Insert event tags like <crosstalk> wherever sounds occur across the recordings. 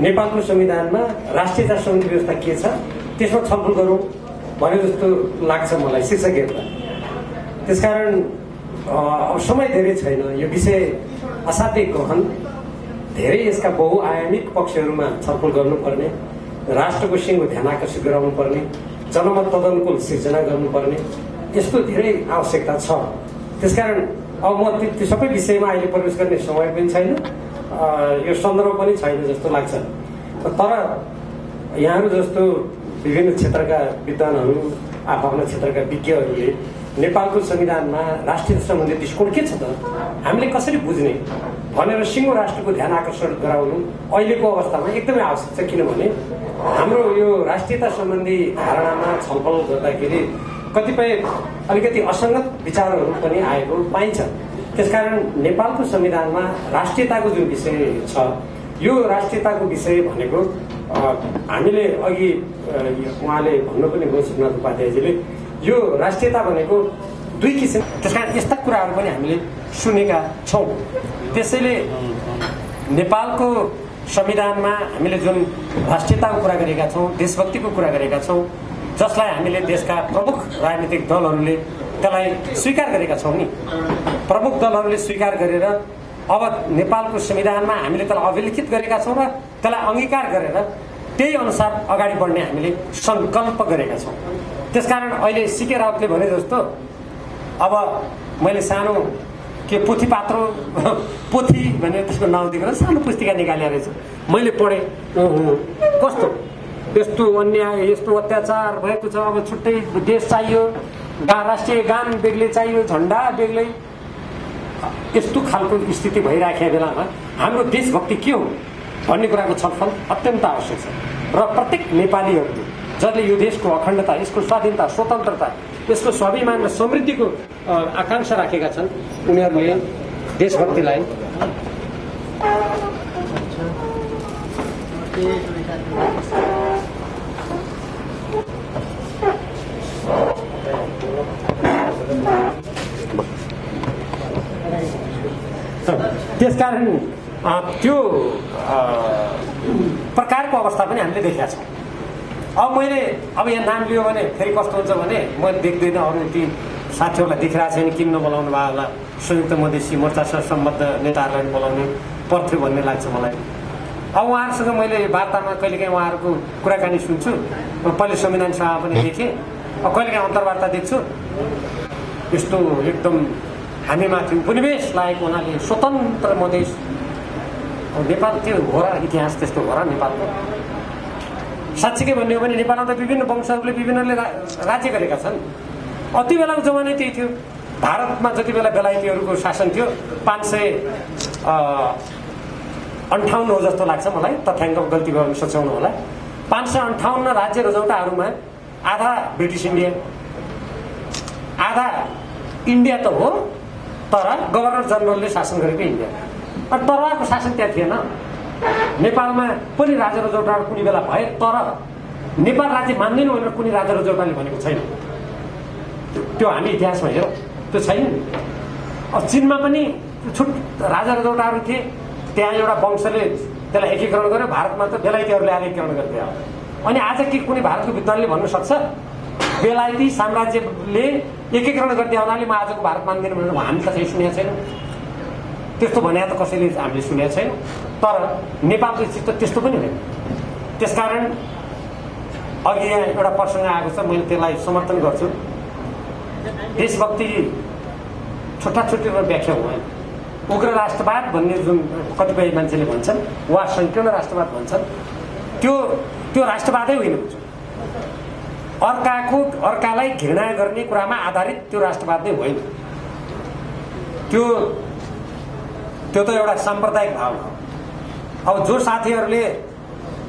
नेपालको संविधानमा राष्ट्रियता समिति व्यवस्था के छ त्यसमा छलफल गरौँ भने जस्तो लाग्छ मलाई शीर्षक त्यसकारण अब समय धेरै छैन। यो विषय असाध्यै गहन। धेरै यसका बहुआयामिक पक्षहरूमा छलफल गर्नुपर्ने राष्ट्रको सिंहको ध्यान आकर्षित गराउनु पर्ने जनमत तदनुकूल सिर्जना गर्नुपर्ने यस्तो धेरै आवश्यकता छ। त्यसकारण अब म त्यो सबै विषयमा अहिले प्रवेश गर्ने समय पनि छैन। यो सन्दर्भ पनि छैन जस्तो लाग्छ। तर यहाँहरू जस्तो विभिन्न क्षेत्रका विद्वानहरू आफ्ना क्षेत्रका विज्ञहरूले नेपालको संविधानमा राष्ट्रिय सम्बन्धी दृष्टिकोण के छ त? हामीले कसरी बुझ्ने? भनेर सिङ्गो राष्ट्रको ध्यान आकर्षण गराउनु अहिलेको अवस्थामा एकदमै आवश्यक छ। किनभने हाम्रो यो राष्ट्रियता सम्बन्धी धारणामा छलफल गर्दाखेरि कतिपय अलिकति असङ्गत विचारहरू पनि आएको पाइन्छ। त्यसकारण नेपालको संविधानमा राष्ट्रियताको जुन विषय छ यो राष्ट्रियताको विषय भनेको हामीले अघि उहाँले भन्नु पनि भयो सुनाथ उपाध्यायजीले यो राष्ट्रियता भनेको दुई किसिम त्यस कारण यस्ता कुराहरू पनि हामीले सुनेका छौँ। त्यसैले नेपालको संविधानमा हामीले जुन राष्ट्रियताको कुरा गरेका छौँ देशभक्तिको कुरा गरेका छौँ जसलाई हामीले देशका प्रमुख राजनीतिक दलहरूले त्यसलाई स्वीकार गरेका छौँ नि। प्रमुख दलहरूले स्वीकार गरेर अब नेपालको संविधानमा हामीले त्यसलाई अभिलिखित गरेका छौँ र त्यसलाई अङ्गीकार गरेर त्यही अनुसार अगाडि बढ्ने हामीले सङ्कल्प गरेका छौँ। त्यसकारण अहिले सिके राउतले भने जस्तो अब मैले सानो के पोथी पात्रो <laughs> पोथी भनेर त्यसको नाउँ दिएर सानो पुस्तिका निकालेर रहेछ। मैले पढेँ कस्तो? यस्तो अन्याय यस्तो अत्याचार भएको छ अब छुट्टै देश चाहियो। राष्ट्रिय गान बेग्लै चाहियो झन्डा बेग्लै। यस्तो खालको स्थिति भइराखेको बेलामा हाम्रो देशभक्ति के हो भन्ने कुराको छलफल अत्यन्त आवश्यक छ। र प्रत्येक नेपालीहरूले जसले यो देशको अखण्डता यसको स्वाधीनता स्वतन्त्रता यसको स्वाभिमान र समृद्धिको आकाङ्क्षा राखेका छन् उनीहरूले देशभक्तिलाई त्यसकारण त्यो प्रकारको अवस्था पनि हामीले देखेका छौँ। अब मैले अब यहाँ नाम लियो भने फेरि कस्तो हुन्छ भने म देख्दैन अरू ती साथीहरूलाई देखिरहेको छैन किन नबोलाउनु भयो होला संयुक्त मधेसी मोर्चासँग सम्बद्ध नेताहरूलाई बोलाउने पर्थ्यो भन्ने लाग्छ मलाई। अब उहाँहरूसँग मैले वार्तामा कहिलेकाहीँ उहाँहरूको कुराकानी सुन्छु पहिले संविधान सभा पनि देखेँ। अब कहिलेकाहीँ अन्तर्वार्ता देख्छु। यस्तो एकदम हामीमाथि उपनिवेश लागेको हुनाले स्वतन्त्र मधेस नेपाल त्यो हो र इतिहास त्यस्तो हो र नेपालको। साँच्चीकै भन्ने हो भने नेपालमा त विभिन्न वंशहरूले विभिन्नले राज्य गरेका छन्। अति बेलाको जमानै त्यही थियो। भारतमा जति बेला बेलायतीहरूको शासन थियो पाँच सय अन्ठाउन्न हो जस्तो लाग्छ मलाई। तथ्याङ्क गल्ती भयो सच्याउनु होला। पाँच सय अन्ठाउन्न राज्य रजौटाहरूमा आधा ब्रिटिस इन्डिया आधा इन्डिया त हो। तर गभर्नर जनरलले शासन गरेको इन्डिया। तरवारको शासन त्यहाँ थिएन। नेपालमा पनि राजा रजौटाहरू कुनै बेला भए तर नेपाल राज्य मान्दैन भनेर कुनै राजा रजौटाले भनेको छैन। त्यो हामी इतिहासमा हेरौँ। त्यो छैन। अब चिनमा पनि छुट राजा रजौटाहरू थिए। त्यहाँ एउटा वंशले त्यसलाई एकीकरण गर्यो। भारतमा त बेलायतीहरूले आएर एकीकरण गरिदियो अनि आज के कुनै भारतको विद्वानले भन्नु सक्छ? बेलायती साम्राज्यले एकीकरण गरिदियो हुनाले म आजको भारत मान्दिनँ भनेर हामी चाहिँ सुनेको छैन। त्यस्तो भने त कसैले हामीले सुनेको छैन। तर नेपालको स्थिति त त्यस्तो पनि होइन। त्यसकारण अघि यहाँ एउटा प्रसङ्ग आएको छ मैले त्यसलाई समर्थन गर्छु। देशभक्ति छुट्टा छुट्टीमा व्याख्या हुँदैन। उग्र राष्ट्रवाद भन्ने जुन कतिपय मान्छेले भन्छन् वा सङ्कीर्ण राष्ट्रवाद भन्छन् त्यो त्यो राष्ट्रवादै होइन। अर्काको अर्कालाई घृणा गर्ने कुरामा आधारित त्यो राष्ट्रवाद नै होइन। त्यो त्यो त एउटा साम्प्रदायिक भाव हो। अब जो साथीहरूले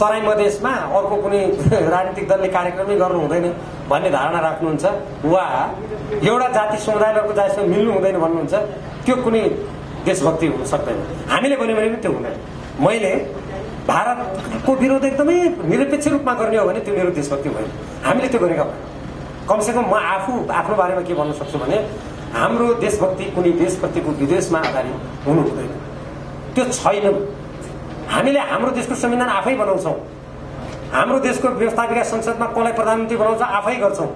तराई मधेसमा अर्को कुनै <laughs> राजनीतिक दलले कार्यक्रमै गर्नु हुँदैन भन्ने धारणा राख्नुहुन्छ वा एउटा जाति समुदाय अर्को जातिसँग मिल्नु हुँदैन भन्नुहुन्छ त्यो कुनै देशभक्ति हुन सक्दैन। हामीले भन्यो भने पनि त्यो हुँदैन। मैले भारतको विरोध एकदमै निरपेक्ष रूपमा गर्ने हो भने त्यो मेरो देशभक्ति भयो हामीले त्यो गरेका कमसेकम म आफू आफ्नो बारेमा के भन्न सक्छु भने हाम्रो देशभक्ति कुनै देशप्रतिको विदेशमा आधारित हुनु हुँदैन। त्यो छैन। हामीले हाम्रो देशको संविधान आफै बनाउँछौँ। हाम्रो देशको व्यवस्थापिका संसदमा कसलाई प्रधानमन्त्री बनाउँछ आफै गर्छौँ।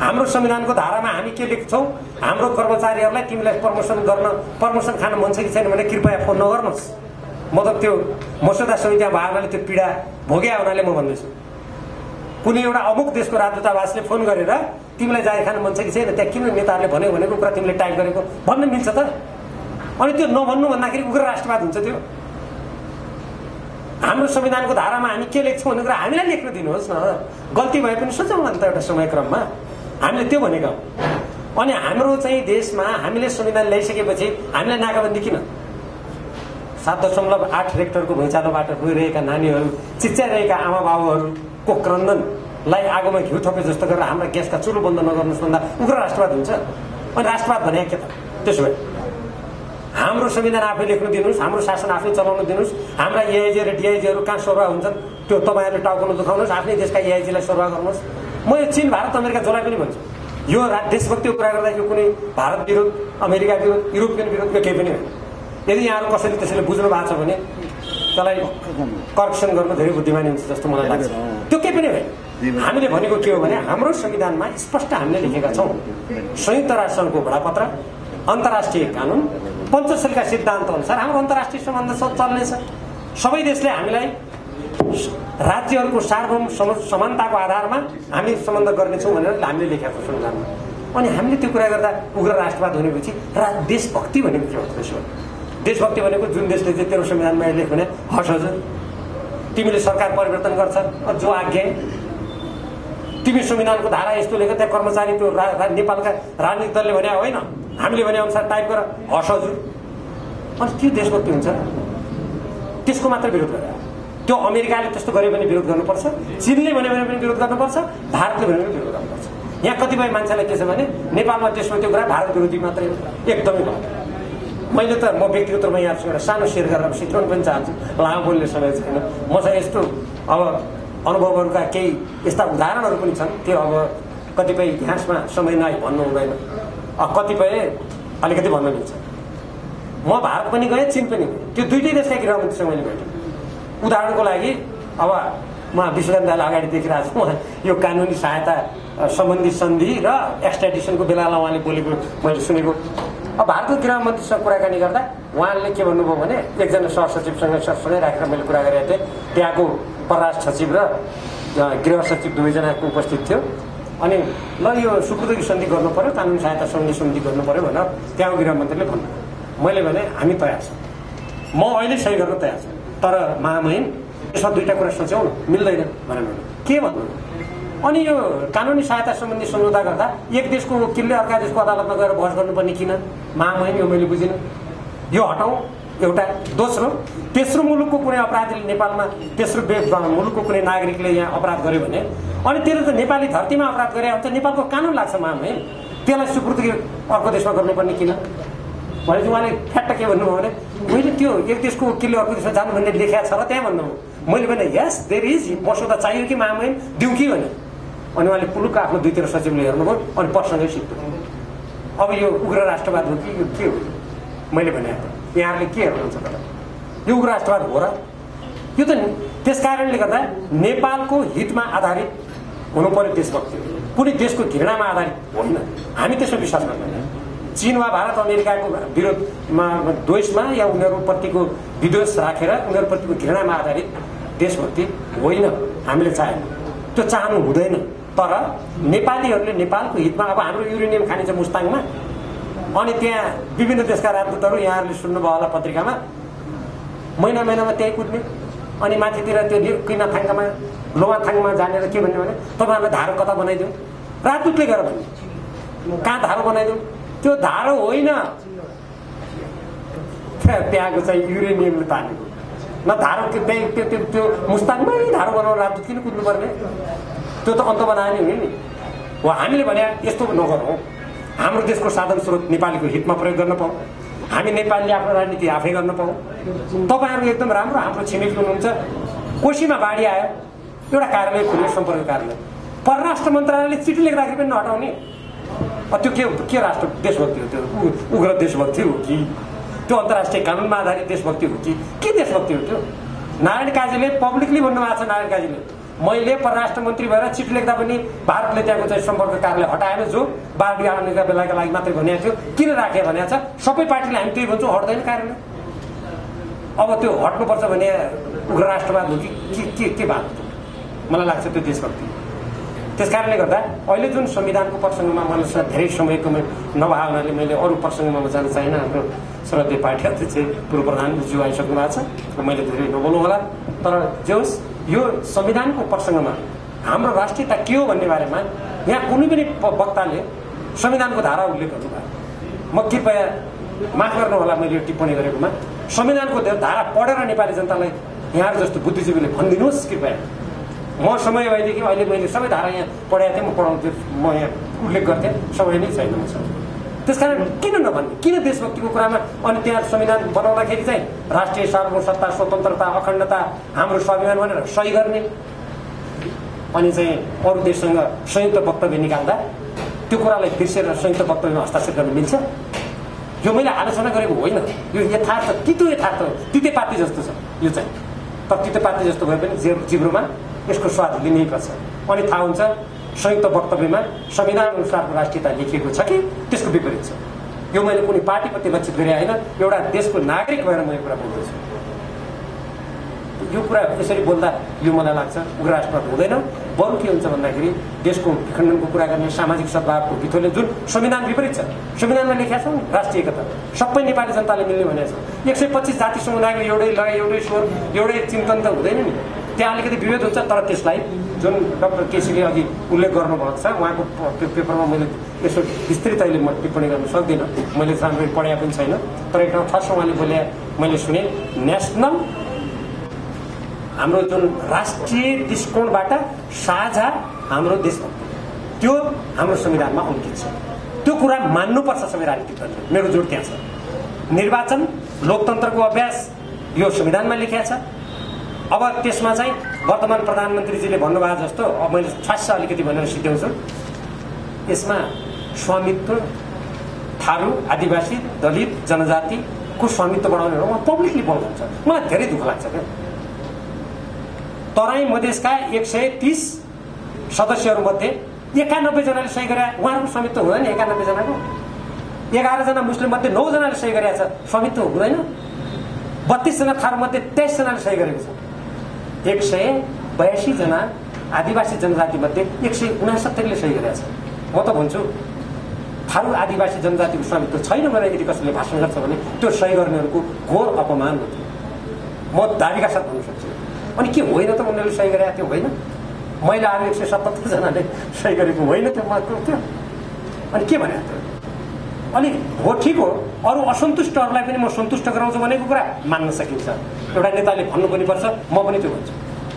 हाम्रो संविधानको धारामा हामी के लेख्छौँ? हाम्रो कर्मचारीहरूलाई तिमीलाई प्रमोसन गर्न प्रमोसन खान मन छ कि छैन भने कृपया फोन नगर्नुहोस्। म त त्यो मसौदा समितिमा भावनाले त्यो पीडा भोगे हुनाले म भन्दैछु। कुनै एउटा अमुक देशको राजदूतावासले फोन गरेर तिमीलाई जागिर खान मन छ कि छैन त्यहाँ किन नेताहरूले भन्यो भनेको कुरा तिमीले टाइप गरेको? भन्न मिल्छ त। अनि त्यो नभन्नु भन्दाखेरि उग्र राष्ट्रवाद हुन्छ त्यो। हाम्रो संविधानको धारामा हामी के लेख्छौँ भन्ने कुरा हामीलाई लेख्न दिनुहोस् न। गल्ती भए पनि सोचौँला नि त एउटा समयक्रममा। हामीले त्यो भनेका हौँ। अनि हाम्रो चाहिँ देशमा हामीले संविधान ल्याइसकेपछि हामीलाई नाकाबन्दी किन? सात दशमलव आठ रेक्टरको भुइँचालोबाट रोइरहेका नानीहरू चिच्याइरहेका आमा बाबुहरूको क्रन्दनलाई आगोमा घिउ थपे जस्तो गरेर हाम्रा ग्यासका चुलो बन्द नगर्नुहोस् भन्दा उग्र राष्ट्रवाद हुन्छ? अनि राष्ट्रवाद भने के त? त्यसो भए हाम्रो संविधान आफै लेख्नु दिनुहोस् हाम्रो शासन आफै चलाउनु दिनुहोस् हाम्रा एआइजी र डिआइजीहरू कहाँ सरुवा हुन्छन्? त्यो तपाईँहरूले टाउकोमा दुखाउनुहोस् आफ्नै देशका एआइजीलाई सरुवा गर्नुहोस्। म यो चिन भारत अमेरिका जसलाई पनि भन्छु यो देशभक्तिको कुरा गर्दा यो कुनै भारत विरोध अमेरिका विरोध युरोपियन विरोध यो केही पनि होइन। यदि यहाँहरू कसैले त्यसैले बुझ्नु भएको छ भने त्यसलाई करेक्सन गर्नु धेरै बुद्धिमानी हुन्छ जस्तो मलाई लाग्छ। त्यो केही पनि होइन। हामीले भनेको के हो भने हाम्रो संविधानमा स्पष्ट हामीले लेखेका छौँ। संयुक्त राष्ट्रसङ्घको बडापत्र अन्तर्राष्ट्रिय कानुन पञ्चशीलका सिद्धान्त अनुसार हाम्रो अन्तर्राष्ट्रिय सम्बन्ध चल्नेछ सबै देशले हामीलाई राज्यहरूको सार्वभौम समानताको आधारमा हामी सम्बन्ध गर्नेछौँ भनेर हामीले लेखेको संविधानमा। अनि हामीले त्यो कुरा गर्दा उग्र राष्ट्रवाद भनेपछि रा देशभक्ति भनेको के हो? त्यसो देशभक्ति भनेको जुन देशले चाहिँ तेरो संविधानमा लेख भने हस् हजुर। तिमीले सरकार परिवर्तन गर्छ जो आज्ञा। तिमी संविधानको धारा यस्तो लेख त्यहाँ कर्मचारी त्यो नेपालका राजनीतिक दलले भने होइन हामीले भने अनुसार टाइप गर हस् हजुर। अनि त्यो देशभक्ति हुन्छ। त्यसको मात्र विरोध गरे। त्यो अमेरिकाले त्यस्तो गर्यो भने विरोध गर्नुपर्छ चिनले भन्यो भने पनि विरोध गर्नुपर्छ भारतले भन्यो भने विरोध गर्नुपर्छ। यहाँ कतिपय मान्छेलाई के छ भने नेपालमा त्यसमा त्यो कुरा भारत विरोधी मात्रै एकदमै भयो मैले त म व्यक्तिगत रूपमा यहाँसँग एउटा सानो सेयर गरेर सिकाउनु पनि चाहन्छु। लामो बोल्ने समय छैन। मसँग यस्तो अब अनुभवहरूका केही यस्ता उदाहरणहरू पनि छन्। त्यो अब कतिपय इतिहासमा समय नआइ भन्नु हुँदैन। कतिपय अलिकति भन्न मिल्छ। म भारत पनि गएँ चिन पनि गएँ। त्यो दुइटै देशका गृहमन्त्रीसँग मैले भेटेँ। उदाहरणको लागि अब म विश्वविद्यालय अगाडि देखिरहेको छु। उहाँ यो कानुनी सहायता सम्बन्धी सन्धि र एक्सट्राडिसनको बेलामा उहाँले बोलेको मैले सुनेको। अब भारतको गृहमन्त्रीसँग कुराकानी गर्दा उहाँले के भन्नुभयो भने एकजना सहसचिवसँग सँगै राखेर मैले कुरा गरेको थिएँ। त्यहाँको परराष्ट्र सचिव र गृह सचिव दुवैजनाको उपस्थित थियो। अनि ल यो सुपुर्दगी सन्धि गर्नु पऱ्यो कानुन सहायता सम्बन्धी सन्धि गर्नु पऱ्यो भनेर त्यहाँको गृहमन्त्रीले भन्नु मैले भने हामी तयार छौँ। म अहिले सही गर्न तयार छु। तर महामहिम यसमा दुईवटा कुरा सोच्यौँ मिल्दैन भनेर के भन्नु अनि यो कानुनी सहायता सम्बन्धी सम्झौता गर्दा एक देशको वकिलले अर्का देशको अदालतमा गएर बहस गर्नुपर्ने किन? महामहिम यो मैले बुझिनँ। यो हटाउँ एउटा दोस्रो तेस्रो मुलुकको कुनै अपराधीले नेपालमा तेस्रो मुलुकको कुनै नागरिकले यहाँ अपराध गर्यो भने अनि त्यसले त नेपाली धरतीमा अपराध गरे हुन्छ नेपालको कानुन लाग्छ महामहिम त्यसलाई सुपुर्दगी अर्को देशमा गर्नुपर्ने किन? भनेपछि उहाँले फ्याट्ट के भन्नुभयो भने मैले त्यो एक देशको वकिलले अर्को देशमा जानु भन्ने लेखेको छ र त्यहाँ भन्नुभयो। मैले भने यस देयर इज मसौदा चाहियो कि महामहिम दिउँ कि भने। अनि उहाँले पुलुक आफ्नो दुईतिर सचिवले हेर्नुभयो अनि प्रसङ्गै सिक्नु अब यो उग्र राष्ट्रवाद हो कि यो के हो? मैले भने यहाँहरूले के हेर्नुहुन्छ त यो उग्र राष्ट्रवाद हो र यो त त्यस कारणले गर्दा नेपालको हितमा आधारित हुनु पर्यो देशभक्ति कुनै देशको घृणामा आधारित होइन। हामी त्यसमा विश्वास गर्दैन चिन वा भारत अमेरिकाको विरोधमा द्वेषमा या उनीहरूप्रतिको विद्वेष राखेर उनीहरूप्रतिको घृणामा आधारित देशभक्ति होइन। हामीले चाहेन। त्यो चाहनु हुँदैन। तर नेपालीहरूले नेपालको हितमा अब हाम्रो युरेनियम खानिन्छ मुस्ताङमा। अनि त्यहाँ विभिन्न देशका राजदूतहरू यहाँहरूले सुन्नुभयो होला पत्रिकामा। महिना महिनामा त्यहीँ कुद्ने। अनि माथितिर त्यो किनाथाङमा लोमाथाङमा जानेर के भन्यो भने तपाईँहरूलाई धारो कता बनाइदिउँ? राजदूतले गएर भन्ने कहाँ धारो बनाइदिउँ? त्यो धारो होइन। त्यहाँको चाहिँ युरेनियमले तानेको? न धारो त्यो त्यो त्यो मुस्ताङमै धारो बनाउनु राजदूत किन कुद्नुपर्ने? त्यो त अन्त बनायो नि नि। हो हामीले भने यस्तो नगरौँ। हाम्रो देशको साधन स्रोत नेपालीको हितमा प्रयोग गर्न पाऊँ। हामी नेपालीले आफ्नो राजनीति आफै गर्न पाऊँ। तपाईँहरू एकदम राम्रो हाम्रो छिमेकी हुनुहुन्छ। कोसीमा बाढी आयो। एउटा कार्यालय खुल्यो सम्पर्क कार्यालय। परराष्ट्र मन्त्रालयले चिठी लेख्दाखेरि पनि नहटाउने। त्यो के के राष्ट्र देशभक्ति हो त्यो? उग्र देशभक्ति हो कि? त्यो अन्तर्राष्ट्रिय कानुनमा आधारित देशभक्ति हो कि? के देशभक्ति हो त्यो? नारायण काजीले पब्लिकली भन्नुभएको छ नारायण काजीले। मैले परराष्ट्र मन्त्री भएर चिठी लेख्दा पनि भारतले त्यहाँको चाहिँ सम्पर्क कार्यालय हटाएन जो बारडी आउनेका बेलाका लागि मात्रै भनेको थियो। किन राखे भनेको छ? सबै पार्टीले हामी त्यही भन्छौँ हट्दैन कार्यालय अब त्यो हट्नुपर्छ भने उग्र राष्ट्रवाद हो कि के के के बात? मलाई लाग्छ त्यो देशभक्ति त्यस कारणले गर्दा अहिले जुन संविधानको प्रसङ्गमा मलाई धेरै समयको नभए हुनाले मैले अरू प्रसङ्गमा म जान चाहिनँ हाम्रो श्रद्धेय पार्टी अध्यक्ष पूर्व प्रधानज्यू आइसक्नु भएको छ। मैले धेरै नबोल्नु होला। तर जे होस् यो संविधानको प्रसङ्गमा हाम्रो राष्ट्रियता के हो भन्ने बारेमा यहाँ कुनै पनि वक्ताले संविधानको धारा उल्लेख गर्नुभयो। म कृपया माफ गर्नु होला मैले यो टिप्पणी गरेकोमा। संविधानको धारा पढेर नेपाली जनतालाई यहाँहरू जस्तो बुद्धिजीवीले भनिदिनुहोस् कृपया। म समय भएदेखि अहिले मैले सबै धारा यहाँ पढाएको थिएँ म पढाउँथेँ म यहाँ उल्लेख गर्थेँ समय नै छैन। मसँग त्यस कारण किन नभन्ने? किन देशभक्तिको कुरामा अनि त्यहाँ संविधान बनाउँदाखेरि चाहिँ राष्ट्रिय सार्वभौमसत्ता स्वतन्त्रता अखण्डता हाम्रो स्वाभिमान भनेर सही गर्ने? अनि चाहिँ अरू देशसँग संयुक्त वक्तव्य निकाल्दा त्यो कुरालाई बिर्सेर संयुक्त वक्तव्यमा हस्ताक्षर गर्न मिल्छ? यो मैले आलोचना गरेको होइन। यो यथार्थ तितो यथार्थ तितेपाती जस्तो छ। यो चाहिँ। तर तितेपाती जस्तो भए पनि जिब्रोमा यसको स्वाद लिनैपर्छ अनि थाहा हुन्छ संयुक्त वक्तव्यमा संविधान अनुसारको राष्ट्रियता लेखिएको छ कि? त्यसको विपरीत छ। यो मैले कुनै पार्टीप्रति लक्षित गरे होइन। एउटा देशको नागरिक भएर म यो कुरा बोल्दैछु। यो कुरा यसरी बोल्दा यो मलाई लाग्छ उग्र हुँदैन। बरु के हुन्छ भन्दाखेरि देशको विखण्डनको कुरा गर्ने सामाजिक सद्भावको बिथोले जुन संविधान विपरीत छ संविधानमा लेखेका छौँ राष्ट्रिय एकता। सबै नेपाली जनताले मिल्ने भनेको छ। एक सय पच्चिस जाति समुदायको एउटै लय एउटै स्वर एउटै चिन्तन त हुँदैन नि। त्यहाँ अलिकति विभेद हुन्छ तर त्यसलाई जुन डक्टर केसीले अघि उल्लेख गर्नुभएको छ उहाँको त्यो पेपरमा मैले यसो विस्तृत अहिले म टिप्पणी गर्न सक्दिनँ। मैले राम्ररी पढाएको पनि छैन तर एक ठाउँ फर्स्ट उहाँले बोले मैले सुने नेसनल हाम्रो जुन राष्ट्रिय दृष्टिकोणबाट साझा हाम्रो देशभक्ति त्यो हाम्रो संविधानमा अङ्कित छ। त्यो कुरा मान्नुपर्छ दलले मेरो जोड त्यहाँ छ। निर्वाचन लोकतन्त्रको अभ्यास यो संविधानमा लेखिया छ। अब त्यसमा चाहिँ वर्तमान प्रधानमन्त्रीजीले भन्नुभयो जस्तो अब मैले फास्ट अलिकति भनेर सिध्याउँछु यसमा स्वामित्व थारू आदिवासी दलित जनजातिको स्वामित्व बढाउने उहाँ पब्लिकली बोल्नुहुन्छ। मलाई धेरै दुःख लाग्छ क्या। तराई मधेसका एक सय तिस सदस्यहरूमध्ये एकानब्बेजनाले सही गरे। उहाँहरूको स्वामित्व हुँदैन एकानब्बेजनाको एघारजना मुस्लिम मध्ये नौजनाले सही गरेका छ। स्वामित्व हुँदैन। बत्तिसजना थारू मध्ये तेइसजनाले सही गरेको छ। एक सय बयासीजना आदिवासी जनजातिमध्ये एक सय उनासत्तरीले सही गरेका छ म त भन्छु थारू आदिवासी जनजातिको स्वामित्व छैन भनेर यदि कसैले भाषण गर्छ भने त्यो सही गर्नेहरूको घोर अपमान हो। म दाबीका साथ भन्न सक्छु। अनि के होइन त उनीहरूले सही गरेका त्यो होइन? महिलाहरू एक सय सतहत्तरजनाले सही गरेको होइन त्यो त्यो। अनि के भने अनि हो ठिक हो। अरू असन्तुष्टहरूलाई पनि म सन्तुष्ट गराउँछु भनेको कुरा मान्न सकिन्छ। एउटा नेताले भन्नु पनि पर्छ म पनि त्यो भन्छु।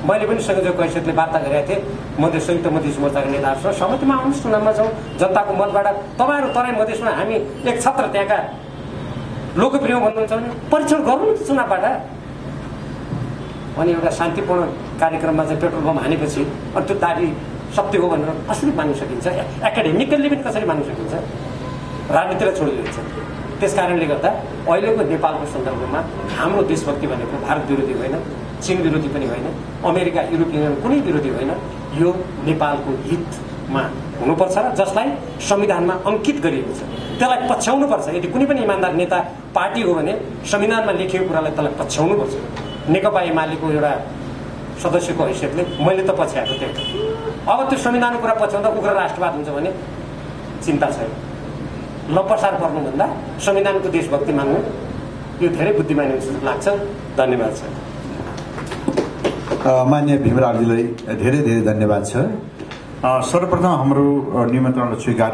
मैले पनि संयोजक हैसियतले वार्ता गरेका थिएँ। मध्य संयुक्त मधेस मोर्चाका नेताहरूसँग सहमतिमा आउनुहोस् चुनावमा जाउँ जनताको मतबाट तपाईँहरू तराई मधेसमा हामी एक छत्र त्यहाँका लोकप्रिय भन्नुहुन्छ भने परीक्षण गर्नु चुनावबाट। अनि एउटा शान्तिपूर्ण कार्यक्रममा चाहिँ पेट्रोल पम्प हानेपछि अनि त्यो दाबी सत्य हो भनेर कसरी मान्न सकिन्छ? एकाडेमिकल्ली पनि कसरी मान्न सकिन्छ? राजनीतिलाई छोडिदिन्छ। त्यस कारणले गर्दा अहिलेको नेपालको सन्दर्भमा हाम्रो देशभक्ति भनेको भारत विरोधी होइन चिन विरोधी पनि होइन अमेरिका युरोपियन कुनै विरोधी होइन यो नेपालको हितमा हुनुपर्छ र जसलाई संविधानमा अङ्कित गरिएको छ। त्यसलाई पछ्याउनुपर्छ। यदि कुनै पनि इमान्दार नेता पार्टी हो भने संविधानमा लेखिएको कुरालाई त्यसलाई पछ्याउनुपर्छ। नेकपा एमालेको एउटा सदस्यको हैसियतले मैले त पछ्याएको थिएँ अब त्यो संविधानको कुरा पछ्याउँदा उग्र राष्ट्रवाद हुन्छ भने चिन्ता छैन। लपसार पर्नुभन्दा संविधानको देशभक्ति मान्नु यो धेरै बुद्धिमानी जस्तो लाग्छ। धन्यवाद छ मान्य भीमरावजीलाई धेरै धेरै धन्यवाद छ सर्वप्रथम हाम्रो निमन्त्रणलाई स्वीकार